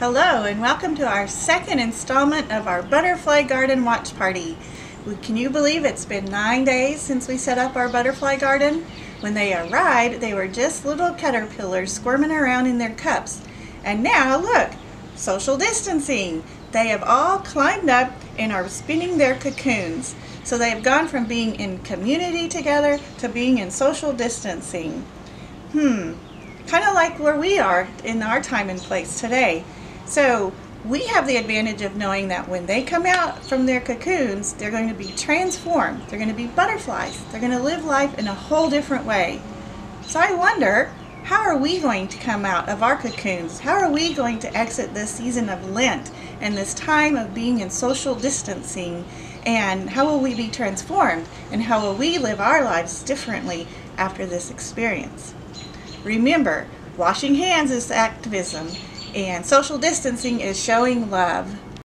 Hello and welcome to our second installment of our Butterfly Garden Watch Party. Can you believe it's been nine days since we set up our butterfly garden? When they arrived, they were just little caterpillars squirming around in their cups. And now, look, social distancing. They have all climbed up and are spinning their cocoons. So they have gone from being in community together to being in social distancing. Hmm, kind of like where we are in our time and place today. So we have the advantage of knowing that when they come out from their cocoons, they're going to be transformed. They're going to be butterflies. They're going to live life in a whole different way. So I wonder, how are we going to come out of our cocoons? How are we going to exit this season of Lent and this time of being in social distancing? And how will we be transformed? And how will we live our lives differently after this experience? Remember, washing hands is activism and social distancing is showing love.